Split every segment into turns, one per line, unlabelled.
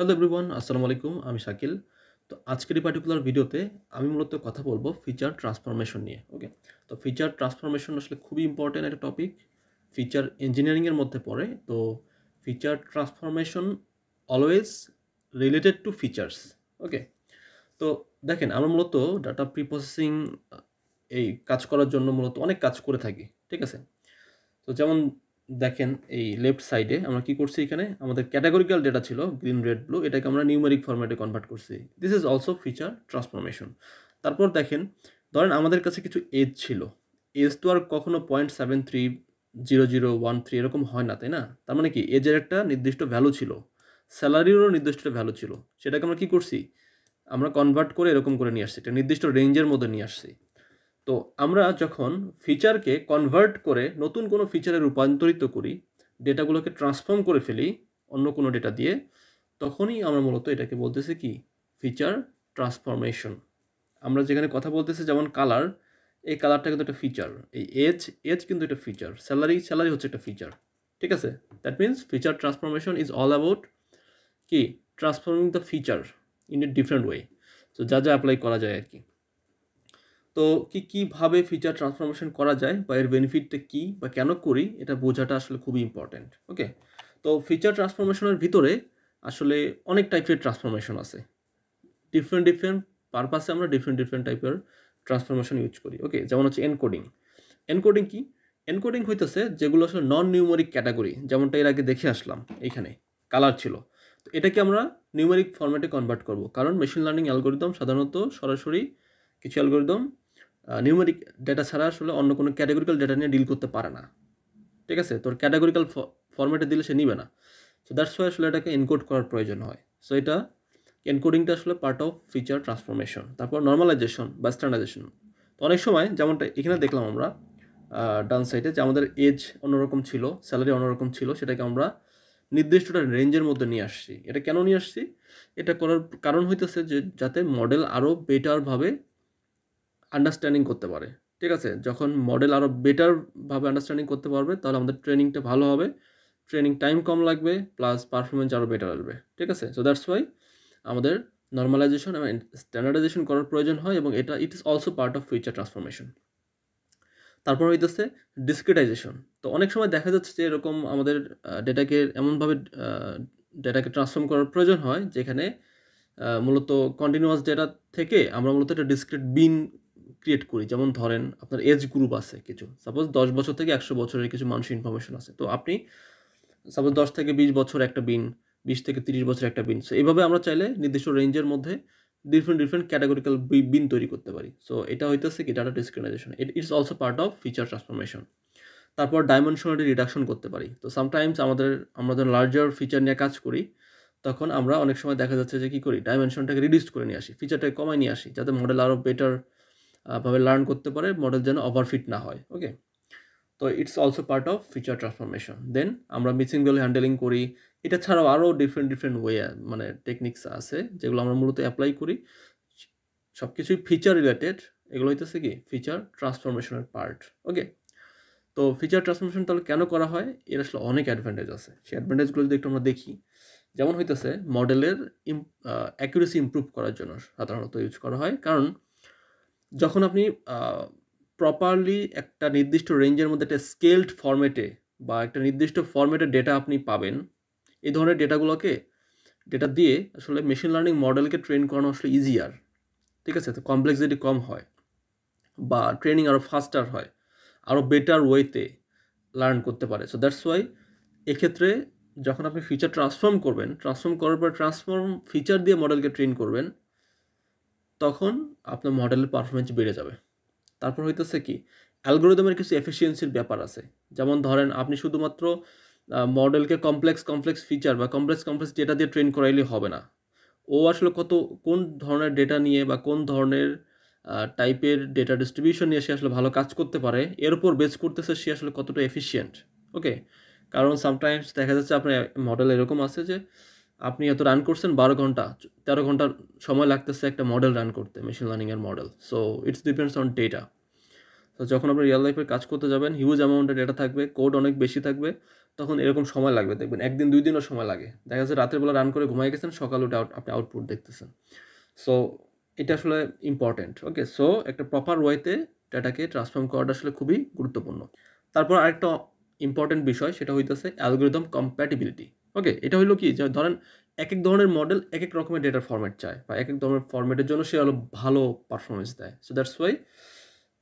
Hello everyone আসসালামু আলাইকুম, আমি শাকিল। তো আজকের এই পার্টিকুলার ভিডিওতে আমি মূলত কথা বলব ফিচার ট্রান্সফরমেশন নিয়ে ওকে তো ফিচার ট্রান্সফরমেশন আসলে খুবই ইম্পর্টেন্ট একটা টপিক ফিচার ইঞ্জিনিয়ারিংয়ের মধ্যে পড়ে, তো feature transformation always related to features okay তো দেখেন, আমরা মূলত ডাটা প্রিপ্রসেসিং এই কাজ করার জন্য মূলত অনেক কাজ করে থাকি, ঠিক আছে? তো যেমন দেখেন এই লেফট সাইডে আমরা কি করছি এখানে? আমাদের ক্যাটাগরিক্যাল ডেটা ছিল গ্রিন রেড ব্লু এটাকে আমরা নিউমেরিক ফরম্যাটে কনভার্ট করছি। This is also feature transformation তারপর দেখেন, ধরেন আমাদের কাছে কিছু এজ ছিল। এজ তো আর কখনো point seven three zero zero one three এরকম হয় না, তাই না? তার মানে কি এজের একটা নির্দিষ্ট ভ্যালু ছিল। স্যালারিরও নির্দিষ্ট ভ্যালু ছিল। সেটাকে আমরা কি করছি? আমরা কনভার্ট করে এরকম করে নিয়ে আসছি। একটা নির্দিষ্ট রেঞ্জের মধ্যে নিয়ে আসছি। তো আমরা যখন ফিচারকে কনভার্ট করে নতুন কোনো ফিচারে রূপান্তরিত করি ডেটাগুলোকে ট্রান্সফর্ম করে ফেলি অন্য কোনো ডেটা দিয়ে, তখনই আমরা মূলত এটাকে বলতেছি কি? ফিচার ট্রান্সফরমেশন আমরা যেখানে কথা বলতেছি যেমন কালার এই কালারটা কিন্তু একটা ফিচার এই এজ এজ কিন্তু একটা ফিচার স্যালারি স্যালারি হচ্ছে একটা ফিচার ঠিক আছে? That means feature transformation is all about কি? Transforming the feature in a different way তো যা যা অ্যাপ্লাই করা যায় আর কি। তো কি, কীভাবে ফিচার ট্রান্সফরমেশন করা যায় বা এর বেনিফিটটা কী বা কেন করি, এটা বোঝাটা আসলে খুবই ইম্পর্ট্যান্ট ওকে তো ফিচার ট্রান্সফরমেশনের ভিতরে আসলে অনেক টাইপের ট্রান্সফরমেশন আছে। ডিফারেন্ট ডিফারেন্ট পারপাসে আমরা ডিফারেন্ট ডিফারেন্ট টাইপের ট্রান্সফরমেশন ইউজ করি ওকে যেমন হচ্ছে এনকোডিং এনকোডিং কি? এনকোডিং হইতেছে যেগুলো আসলে নন নিউমেরিক ক্যাটাগরি যেমনটা এর আগে দেখে আসলাম এইখানে কালার ছিল। তো এটাকে আমরা নিউমেরিক ফরম্যাটে কনভার্ট করব, কারণ মেশিন লার্নিং অ্যালগোরিদম সাধারণত সরাসরি কিছু অ্যালগোরিদম নিউমেরিক ডেটা ছাড়া আসলে অন্য কোনো ক্যাটাগরিক্যাল ডেটা নিয়ে ডিল করতে পারে না। ঠিক আছে? তোর ক্যাটাগরিক্যাল ফরম্যাটে দিলে সে নিবে না। সো দ্যাটস ওয়াই আসলে এটাকে এনকোড করার প্রয়োজন হয়। সো এটা এনকোডিংটা আসলে পার্ট অফ ফিচার ট্রান্সফরমেশন তারপর নর্মালাইজেশন বা স্ট্যান্ডার্ডাইজেশন তো অনেক সময় যেমনটা এখানে দেখলাম আমরা ডান সাইডে যে আমাদের এজ অন্যরকম ছিল স্যালারি অন্যরকম ছিল, সেটাকে আমরা নির্দিষ্ট একটা রেঞ্জের মধ্যে নিয়ে আসছি। এটা কেন নিয়ে আসছি? এটা করার কারণ হইতেছে যে, যাতে মডেল আরও বেটারভাবে আন্ডারস্ট্যান্ডিং করতে পারে, ঠিক আছে? যখন মডেল আরও বেটারভাবে আন্ডারস্ট্যান্ডিং করতে পারবে, তাহলে আমাদের ট্রেনিংটা ভালো হবে। ট্রেনিং টাইম কম লাগবে প্লাস পারফরমেন্স আরও বেটার আসবে, ঠিক আছে? সো দ্যাটস ওয়াই আমাদের নর্মালাইজেশন এবং স্ট্যান্ডার্ডাইজেশন করার প্রয়োজন হয় এবং এটা it is also part of feature transformation তারপর হইতেছে ডিসক্রিটাইজেশন তো অনেক সময় দেখা যাচ্ছে যে এরকম আমাদের ডেটাকে এমনভাবে ডেটাকে ট্রান্সফর্ম করার প্রয়োজন হয়, যেখানে মূলত কন্টিনিউয়াস ডেটা থেকে আমরা মূলত একটা ডিসক্রিট বিন ক্রিয়েট করি। যেমন ধরেন আপনার এজ গ্রুপ আছে কিছু। সাপোজ দশ বছর থেকে একশো বছরের কিছু মানুষের ইনফরমেশন আছে। তো আপনি সাপোজ দশ থেকে বিশ বছর একটা বিন বিশ থেকে তিরিশ বছর একটা বিন সো এইভাবে আমরা চাইলে নির্দিষ্ট রেঞ্জের মধ্যে ডিফারেন্ট ডিফারেন্ট ক্যাটাগরিক্যাল বিন তৈরি করতে পারি। সো এটা হইতেছে কি data discretization it it's also part of feature transformation তারপর ডাইমেনশনালি রিডাকশন করতে পারি। তো সামটাইমস আমাদের, আমরা যখন লার্জার ফিচার নিয়ে কাজ করি, তখন আমরা অনেক সময় দেখা যাচ্ছে যে কী করি? ডাইমেনশনটাকে রিডিউস করে নিয়ে আসি। ফিচারটাকে কমায় নিয়ে আসি। যাতে মডেল আরও বেটার ভাবে লার্ন করতে পারে মডেল যেন ওভারফিট না হয় ওকে তো it's also part of feature transformation then আমরা মিসিং ভ্যালু হ্যান্ডেলিং করি, এটা ছাড়াও আরও ডিফারেন্ট ডিফারেন্ট ওয়ে মানে টেকনিক্স আছে, যেগুলো আমরা মূলত অ্যাপ্লাই করি। সব কিছুই ফিচার রিলেটেড এগুলো হইতেছে কি? ফিচার ট্রান্সফরমেশনের পার্ট ওকে তো ফিচার ট্রান্সফরমেশন তাহলে কেন করা হয়? এর আসলে অনেক অ্যাডভান্টেজ আছে। সেই অ্যাডভান্টেজগুলো যদি একটু আমরা দেখি, যেমন হইতেছে মডেলের ইম অ্যাকুরেসি ইম্প্রুভ করার জন্য সাধারণত ইউজ করা হয়। কারণ যখন আপনি প্রপারলি একটা নির্দিষ্ট রেঞ্জের মধ্যে একটা স্কেলড ফরম্যাটে বা একটা নির্দিষ্ট ফরম্যাটের ডেটা আপনি পাবেন, এই ধরনের ডেটাগুলোকে ডেটা দিয়ে আসলে মেশিন লার্নিং মডেলকে ট্রেন করানো আসলে ইজিয়ার ঠিক আছে? তো কমপ্লেক্সিটি কম হয় বা ট্রেনিং আরও ফাস্টার হয় আরও বেটার ওয়েতে লার্ন করতে পারে। সো দ্যাটস ওয়াই এক্ষেত্রে যখন আপনি ফিচার ট্রান্সফর্ম করবেন ট্রান্সফর্ম করার পর ট্রান্সফর্ম ফিচার দিয়ে মডেলকে ট্রেন করবেন তখন আপনার মডেলের পারফরমেন্স বেড়ে যাবে। তারপর হইতেছে কি অ্যালগোরিদমের কিছু এফিসিয়েন্সির ব্যাপার আছে। যেমন ধরেন আপনি শুধুমাত্র মডেলকে কমপ্লেক্স কমপ্লেক্স ফিচার বা কমপ্লেক্স কমপ্লেক্স ডেটা দিয়ে ট্রেন করাইলে হবে না। ও আসলে কত, কোন ধরনের ডেটা নিয়ে বা কোন ধরনের টাইপের ডেটা ডিস্ট্রিবিউশন নিয়ে সে আসলে ভালো কাজ করতে পারে, এর উপর বেস করতেছে সে আসলে কতটা এফিসিয়েন্ট ওকে কারণ সামটাইমস দেখা যাচ্ছে আপনার মডেল এরকম আছে যে, আপনি এত রান করছেন বারো ঘণ্টা তেরো ঘণ্টা সময় লাগতেছে একটা মডেল রান করতে machine লার্নিংয়ের model so it's depends on data তো যখন আপনি রিয়েল লাইফে কাজ করতে যাবেন হিউজ অ্যামাউন্টের ডেটা থাকবে কোড অনেক বেশি থাকবে, তখন এরকম সময় লাগবে, দেখবেন একদিন, দুই দিনও সময় লাগে। দেখা যাচ্ছে রাতের বেলা রান করে ঘুমাই গেছেন, সকাল উঠে out- আপনি আউটপুট দেখতেছেন। সো এটা আসলে ইম্পর্টেন্ট ওকে সো একটা প্রপার ওয়েতে ডাটাকে ট্রান্সফর্ম করাটা আসলে খুবই গুরুত্বপূর্ণ। তারপর আরেকটা ইম্পর্টেন্ট বিষয়, সেটা হইতেছে অ্যালগোরিদম কম্প্যাটিবিলিটি ওকে এটা হলো কি? যে ধরেন এক এক ধরনের মডেল এক এক রকমের ডেটার ফরম্যাট চায় বা এক এক ধরনের ফরম্যাটের জন্য সে আরও ভালো পারফরমেন্স দেয়। সো দ্যাটস ওয়াই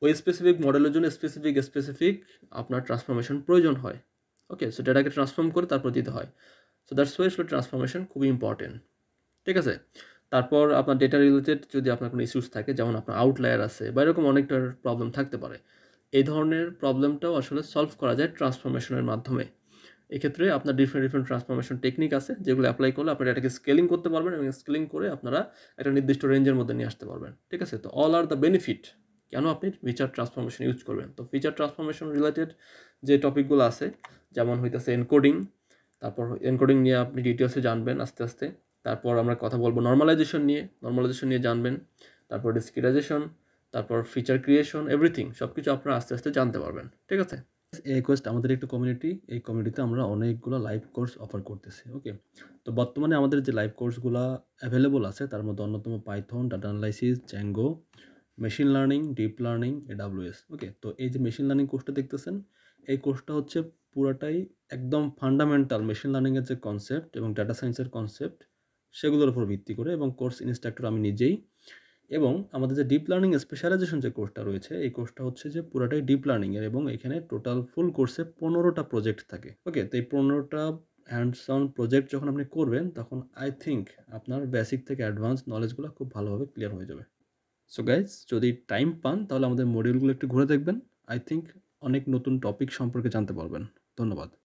ওই স্পেসিফিক মডেলের জন্য স্পেসিফিক স্পেসিফিক আপনার ট্রান্সফরমেশন প্রয়োজন হয়। ওকে সো ডেটাকে ট্রান্সফর্ম করে তারপর দিতে হয়। সো দ্যাটস ওয়াই আসলে ট্রান্সফরমেশন খুবই ইম্পর্টেন্ট ঠিক আছে? তারপর আপনার ডেটা রিলেটেড যদি আপনার কোনো ইস্যুস থাকে, যেমন আপনার আউটলায়ার আছে বা এরকম অনেকটার প্রবলেম থাকতে পারে, এই ধরনের প্রবলেমটাও আসলে সলভ করা যায় ট্রান্সফরমেশনের মাধ্যমে। এক্ষেত্রে আপনার ডিফারেন্ট ডিফারেন্ট ট্রান্সফরমেশন টেকনিক আছে, যেগুলো অ্যাপ্লাই করলে আপনারা এটাকে স্কেলিং করতে পারবেন এবং স্কেলিং করে আপনারা একটা নির্দিষ্ট রেঞ্জের মধ্যে নিয়ে আসতে পারবেন। ঠিক আছে? তো অল আর দ্য বেনিফিট কেন আপনি ফিচার ট্রান্সফরমেশন ইউজ করবেন? তো ফিচার ট্রান্সফরমেশন রিলেটেড যে টপিকগুলো আছে, যেমন হইতেছে এনকোডিং তারপর এনকোডিং নিয়ে আপনি ডিটেলসে জানবেন আস্তে আস্তে। তারপর আমরা কথা বলব নর্মালাইজেশন নিয়ে নর্মালাইজেশন নিয়ে জানবেন। তারপর ডিসক্রিটাইজেশন তারপর ফিচার ক্রিয়েশন এভরিথিং সব কিছু আপনারা আস্তে আস্তে জানতে পারবেন। ঠিক আছে? এই রিকোয়েস্ট আমাদের একটা কমিউনিটি এই কমিউনিটিতে আমরা অনেকগুলো লাইভ কোর্স অফার করতেছি ওকে তো বর্তমানে আমাদের যে লাইভ কোর্সগুলো অ্যাভেলেবল আছে, তার মধ্যে অন্যতম Python data analysis Django machine learning deep learning AWS okay তো এই যে মেশিন লার্নিং কোর্সটা দেখতেছেন, এই কোর্সটা হচ্ছে পুরাটাই একদম ফান্ডামেন্টাল মেশিন লার্নিংয়ের যে কনসেপ্ট এবং ডাটা সায়েন্সের কনসেপ্ট সেগুলোর উপর ভিত্তি করে এবং কোর্স ইনস্ট্রাক্টর আমি নিজেই এবং আমাদের যে ডিপ লার্নিং স্পেশালাইজেশন যে কোর্সটা রয়েছে, এই কোর্সটা হচ্ছে যে পুরোটাই ডিপ লার্নিংয়ের এবং এখানে টোটাল ফুল কোর্সে পনেরোটা প্রজেক্ট থাকে। ওকে তো এই পনেরোটা হ্যান্ডস অন প্রজেক্ট যখন আপনি করবেন, তখন আই থিঙ্ক আপনার বেসিক থেকে অ্যাডভান্স নলেজগুলো খুব ভালোভাবে ক্লিয়ার হয়ে যাবে। সো গাইজ যদি টাইম পান, তাহলে আমাদের মডিউলগুলো একটু ঘুরে দেখবেন। আই থিঙ্ক অনেক নতুন টপিক সম্পর্কে জানতে পারবেন। ধন্যবাদ।